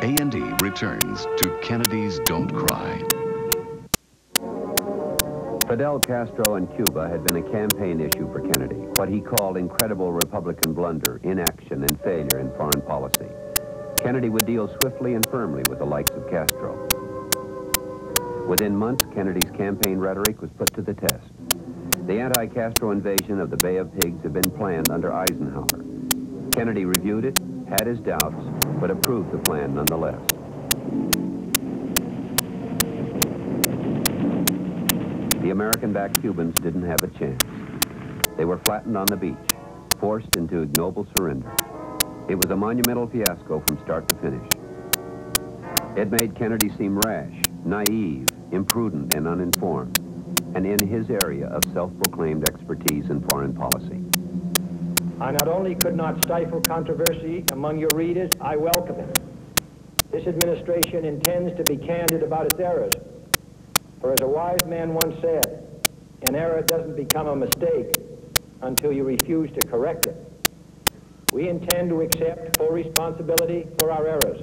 A&E returns to Kennedy's Don't Cry. Fidel Castro and Cuba had been a campaign issue for Kennedy, what he called incredible Republican blunder, inaction, and failure in foreign policy. Kennedy would deal swiftly and firmly with the likes of Castro. Within months, Kennedy's campaign rhetoric was put to the test. The anti-Castro invasion of the Bay of Pigs had been planned under Eisenhower. Kennedy reviewed it, had his doubts, but approved the plan nonetheless. The American-backed Cubans didn't have a chance. They were flattened on the beach, forced into ignoble surrender. It was a monumental fiasco from start to finish. It made Kennedy seem rash, naive, imprudent, and uninformed, and in his area of self-proclaimed expertise in foreign policy. I not only could not stifle controversy among your readers, I welcome it. This administration intends to be candid about its errors. For as a wise man once said, an error doesn't become a mistake until you refuse to correct it. We intend to accept full responsibility for our errors,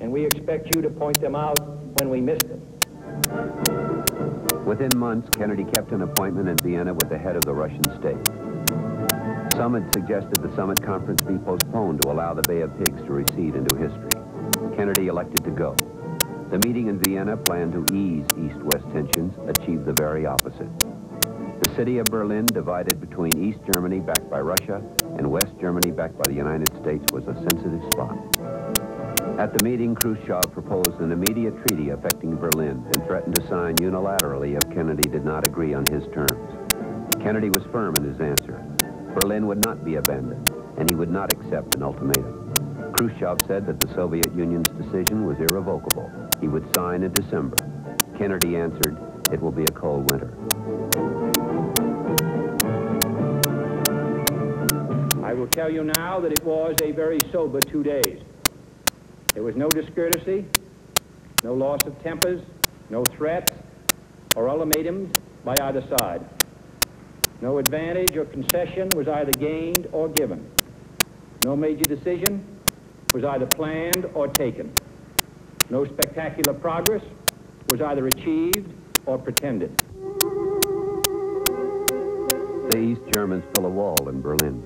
and we expect you to point them out when we miss them. Within months, Kennedy kept an appointment in Vienna with the head of the Russian state. Some had suggested the summit conference be postponed to allow the Bay of Pigs to recede into history. Kennedy elected to go. The meeting in Vienna, planned to ease East-West tensions, achieved the very opposite. The city of Berlin, divided between East Germany, backed by Russia, and West Germany, backed by the United States, was a sensitive spot. At the meeting, Khrushchev proposed an immediate treaty affecting Berlin and threatened to sign unilaterally if Kennedy did not agree on his terms. Kennedy was firm in his answer. Berlin would not be abandoned, and he would not accept an ultimatum. Khrushchev said that the Soviet Union's decision was irrevocable. He would sign in December. Kennedy answered, it will be a cold winter. I will tell you now that it was a very sober two days. There was no discourtesy, no loss of tempers, no threats or ultimatums by either side. No advantage or concession was either gained or given. No major decision was either planned or taken. No spectacular progress was either achieved or pretended. The East Germans built a wall in Berlin.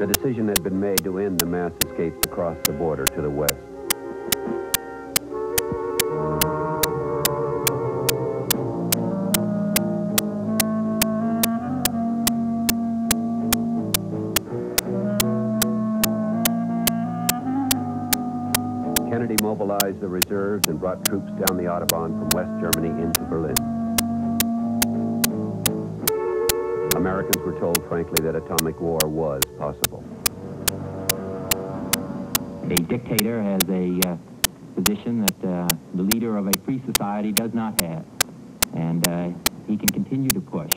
The decision had been made to end the mass escapes across the border to the west. And brought troops down the Autobahn from West Germany into Berlin. Americans were told, frankly, that atomic war was possible. A dictator has a uh, position that uh, the leader of a free society does not have, and uh, he can continue to push.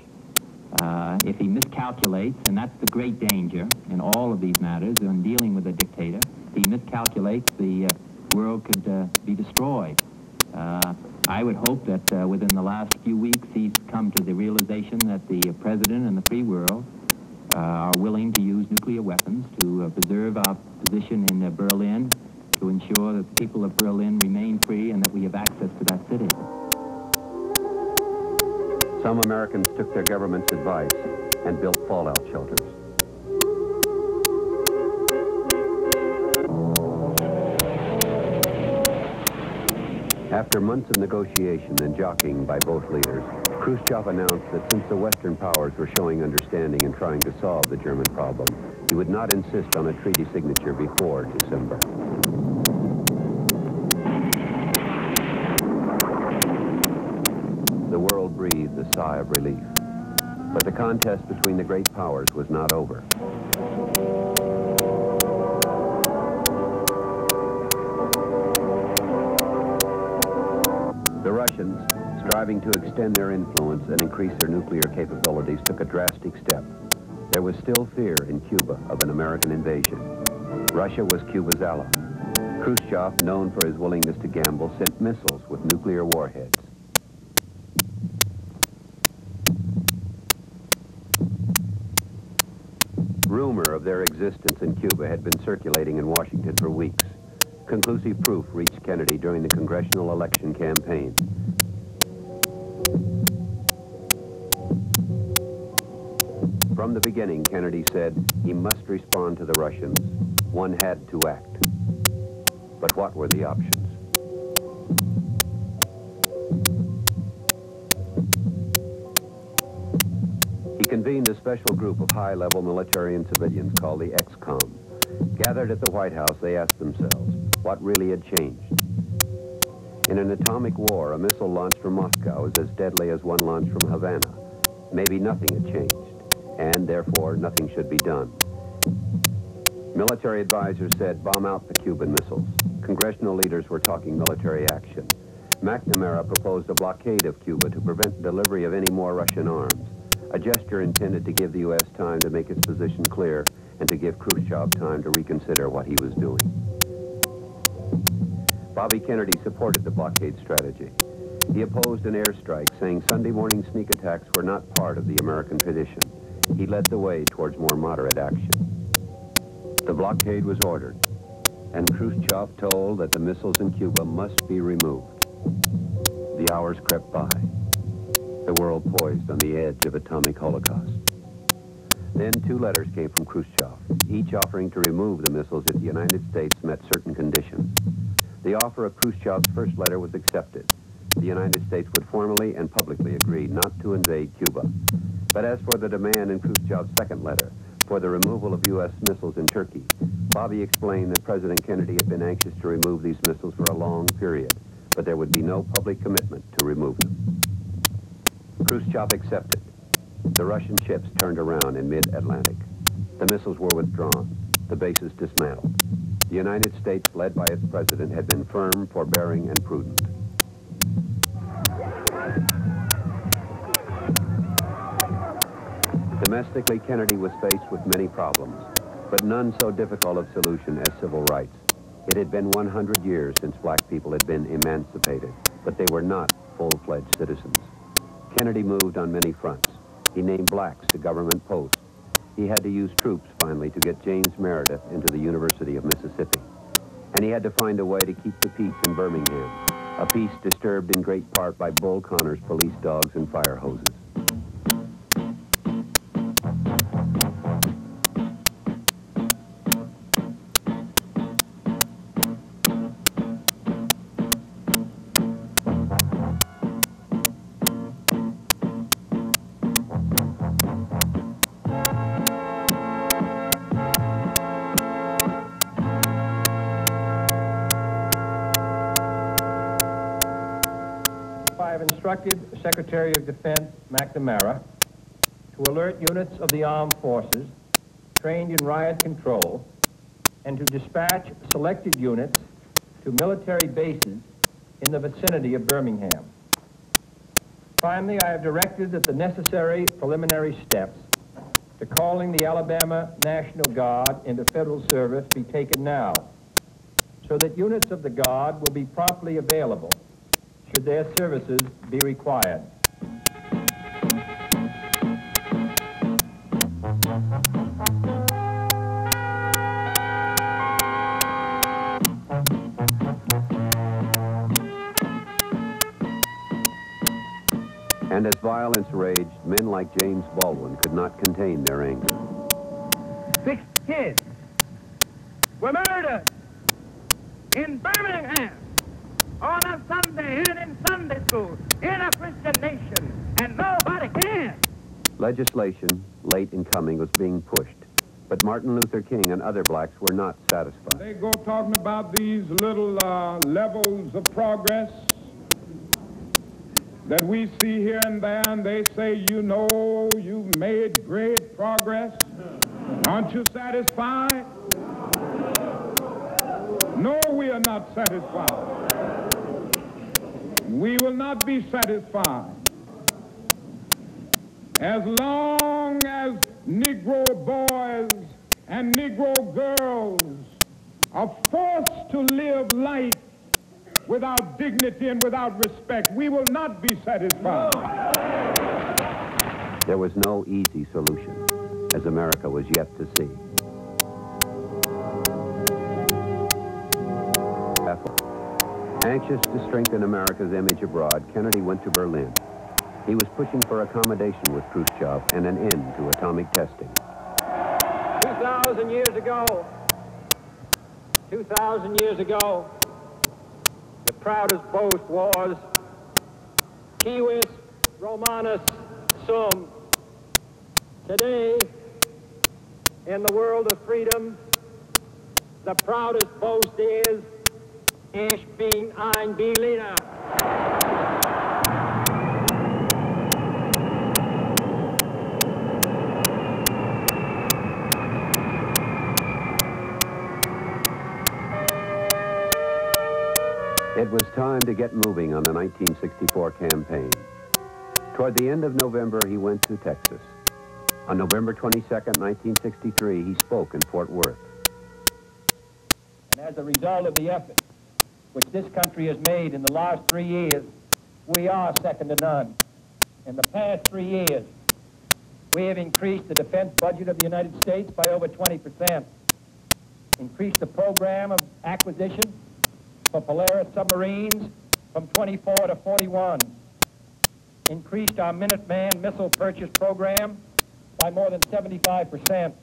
Uh, if he miscalculates, and that's the great danger in all of these matters in dealing with a dictator, he miscalculates, the uh, world could uh, be destroyed. Uh, I would hope that uh, within the last few weeks he's come to the realization that the president and the free world uh, are willing to use nuclear weapons to uh, preserve our position in Berlin, to ensure that the people of Berlin remain free and that we have access to that city. Some Americans took their government's advice and built fallout shelters. After months of negotiation and jockeying by both leaders, Khrushchev announced that since the Western powers were showing understanding in trying to solve the German problem, he would not insist on a treaty signature before December. The world breathed a sigh of relief. But the contest between the great powers was not over. To extend their influence and increase their nuclear capabilities, took a drastic step. There was still fear in Cuba of an American invasion. Russia was Cuba's ally. Khrushchev, known for his willingness to gamble, sent missiles with nuclear warheads. Rumor of their existence in Cuba had been circulating in Washington for weeks. Conclusive proof reached Kennedy during the congressional election campaign. From the beginning, Kennedy said he must respond to the Russians. One had to act. But what were the options? He convened a special group of high-level military and civilians called the ExComm. Gathered at the White House, they asked themselves what really had changed. In an atomic war, a missile launched from Moscow is as deadly as one launched from Havana. Maybe nothing had changed, and therefore nothing should be done. Military advisors said bomb out the Cuban missiles. Congressional leaders were talking military action. McNamara proposed a blockade of Cuba to prevent delivery of any more Russian arms, a gesture intended to give the U.S. time to make its position clear and to give Khrushchev time to reconsider what he was doing. Bobby Kennedy supported the blockade strategy. He opposed an airstrike, saying Sunday morning sneak attacks were not part of the American tradition. He led the way towards more moderate action. The blockade was ordered, and Khrushchev told that the missiles in Cuba must be removed. The hours crept by, the world poised on the edge of atomic holocaust. Then two letters came from Khrushchev, each offering to remove the missiles if the United States met certain conditions. The offer of Khrushchev's first letter was accepted. The United States would formally and publicly agree not to invade Cuba. But as for the demand in Khrushchev's second letter, for the removal of U.S. missiles in Turkey, Bobby explained that President Kennedy had been anxious to remove these missiles for a long period, but there would be no public commitment to remove them. Khrushchev accepted. The Russian ships turned around in mid-Atlantic. The missiles were withdrawn, the bases dismantled. The United States, led by its president, had been firm, forbearing, and prudent. Domestically, Kennedy was faced with many problems, but none so difficult of solution as civil rights. It had been 100 years since black people had been emancipated, but they were not full-fledged citizens. Kennedy moved on many fronts. He named blacks to government posts. He had to use troops, finally, to get James Meredith into the University of Mississippi. And he had to find a way to keep the peace in Birmingham, a peace disturbed in great part by Bull Connor's police dogs and fire hoses. I have instructed Secretary of Defense McNamara to alert units of the armed forces trained in riot control and to dispatch selected units to military bases in the vicinity of Birmingham. Finally, I have directed that the necessary preliminary steps to calling the Alabama National Guard into federal service be taken now, so that units of the Guard will be promptly available should their services be required. And as violence raged, men like James Baldwin could not contain their anger. Six kids were murdered in Birmingham on a Sunday and in Sunday school in nation, and nobody cares. Legislation, late in coming, was being pushed, but Martin Luther King and other blacks were not satisfied. They go talking about these little uh, levels of progress that we see here and there, and they say, you know, you've made great progress. Aren't you satisfied? No, we are not satisfied. We will not be satisfied. As long as Negro boys and Negro girls are forced to live life without dignity and without respect, we will not be satisfied. There was no easy solution, as America was yet to see. Anxious to strengthen America's image abroad, Kennedy went to Berlin. He was pushing for accommodation with Khrushchev and an end to atomic testing. 2,000 years ago, 2,000 years ago, the proudest boast was Civis Romanus Sum. Today, in the world of freedom, the proudest boast is Ich bin ein Berliner. It was time to get moving on the 1964 campaign. Toward the end of November, he went to Texas. On November 22, 1963, he spoke in Fort Worth. And as a result of the effort which this country has made in the last three years, we are second to none. In the past three years, we have increased the defense budget of the United States by over 20%, increased the program of acquisition for Polaris submarines from 24 to 41, increased our Minuteman missile purchase program by more than 75%,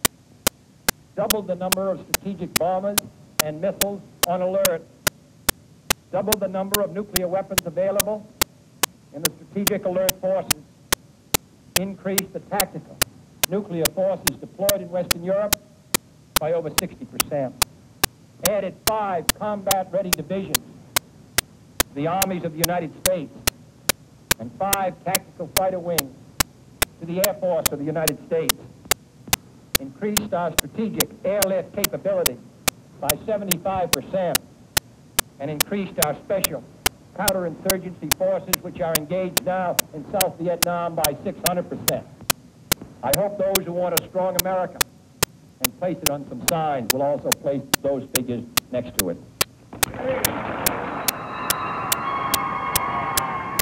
doubled the number of strategic bombers and missiles on alert, doubled the number of nuclear weapons available in the strategic alert forces, increased the tactical nuclear forces deployed in Western Europe by over 60%, added five combat-ready divisions to the armies of the United States, and five tactical fighter wings to the Air Force of the United States, increased our strategic airlift capability by 75%, and increased our special counterinsurgency forces, which are engaged now in South Vietnam, by 600%. I hope those who want a strong America and place it on some signs will also place those figures next to it.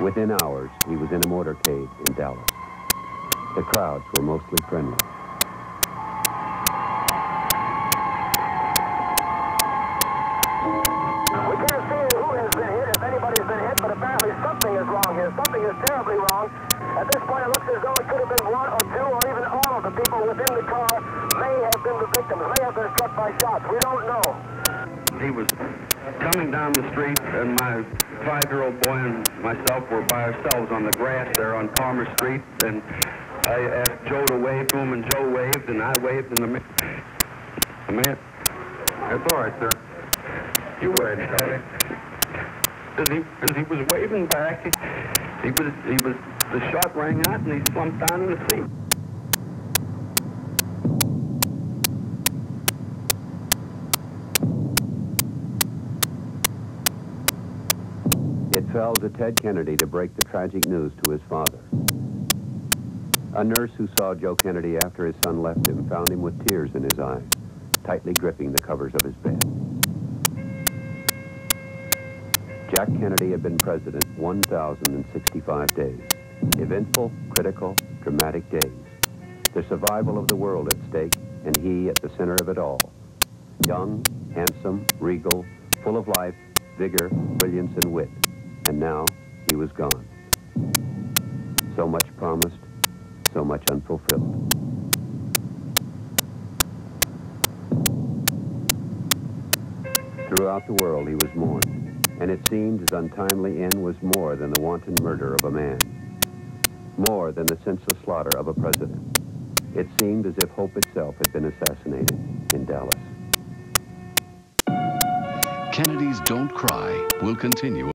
Within hours, he was in a motorcade in Dallas. The crowds were mostly friendly. We can't see who has been hit, if anybody's been hit, but apparently something is wrong here. Something terribly wrong. At this point, it looks as though it could have been one or two or even all of the people within the car may have been the victims, may have been struck by shots. We don't know. He was coming down the street, and my five-year-old boy and myself were by ourselves on the grass there on Palmer Street, and I asked Joe to wave to him, and Joe waved, and I waved, and the man... The man... That's all right, sir. You waved. As he, as he was waving back, he was, he was, the shot rang out, and he slumped down in the seat. It fell to Ted Kennedy to break the tragic news to his father. A nurse who saw Joe Kennedy after his son left him found him with tears in his eyes, tightly gripping the covers of his bed. Jack Kennedy had been president 1,065 days. Eventful, critical, dramatic days. The survival of the world at stake, and he at the center of it all. Young, handsome, regal, full of life, vigor, brilliance, and wit. And now he was gone. So much promised, so much unfulfilled. Throughout the world he was mourned, and it seemed his untimely end was more than the wanton murder of a man, more than the senseless slaughter of a president. It seemed as if hope itself had been assassinated in Dallas. Kennedy's Don't Cry will continue.